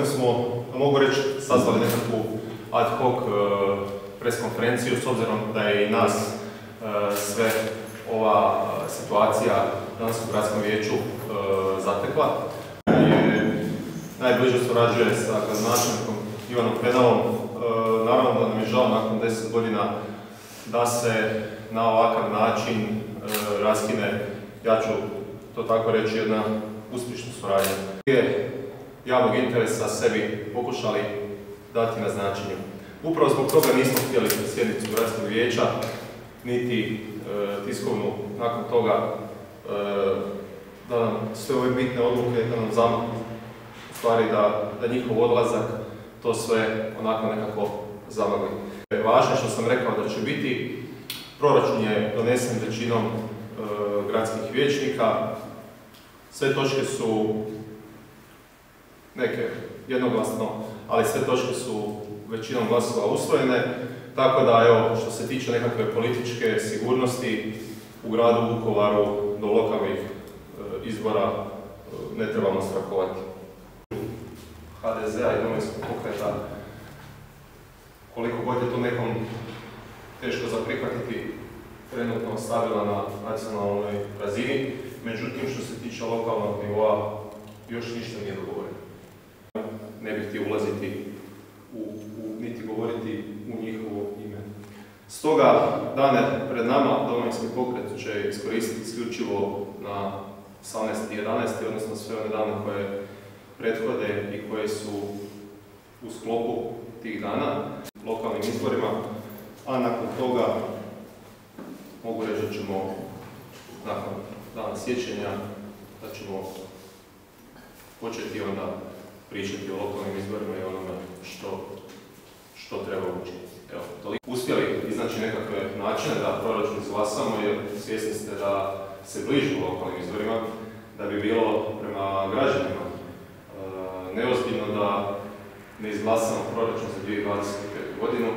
smo, mogu reći, sazvali nekakvu ad hoc e, pres konferenciju s obzirom da je i nas e, sve ova e, situacija danas u gradskom vijeću zatekla. Je, najbliže surađuje sa gradonačelnikom Ivanom Penalom. Naravno da nam je žao nakon 10 godina da se na ovakav način raskine, ja ću to tako reći, jedna uspješna suradnja javnog interesa sebi pokušali dati na značenju. Upravo zbog toga nismo htjeli sjednicu gradskog vijeća, niti e, tiskovnu nakon toga e, da nam sve ove bitne odluke, da nam zamaknu stvari da, da njihov odlazak to sve onako nekako zamagli. Važno što sam rekao da će biti, proračun je donesen većinom e, gradskih vijećnika, sve točke su neke jednoglasno, ali sve točke su većinom glasova usvojene, tako da evo, što se tiče nekakve političke sigurnosti u gradu Vukovaru do lokalnih e, izbora e, ne trebamo strahovati. HDZ-a i domovinskog pokreta, koliko god je to nekom teško za prihvatiti, trenutno stavila na nacionalnoj razini, međutim što se tiče lokalnog nivoa još ništa nije dogovoreno ne bih htio ulaziti u, u, niti govoriti u njihovo ime. Stoga, dane pred nama domovinski pokret će iskoristiti isključivo na 18.11. odnosno sve one dane koje prethode i koje su u sklopu tih dana, lokalnim izborima, a nakon toga mogu reći da ćemo nakon dana sjećanja da ćemo početi onda pričati o lokalnim izborima i onome što, što treba učiniti. Evo, toliko. Uspjeli iznaći nekakve načine da proračun izglasamo jer svjesni ste da se bližimo lokalnim izborima, da bi bilo prema građanima e, neozbiljno da ne izglasamo proračun za 2025. godinu.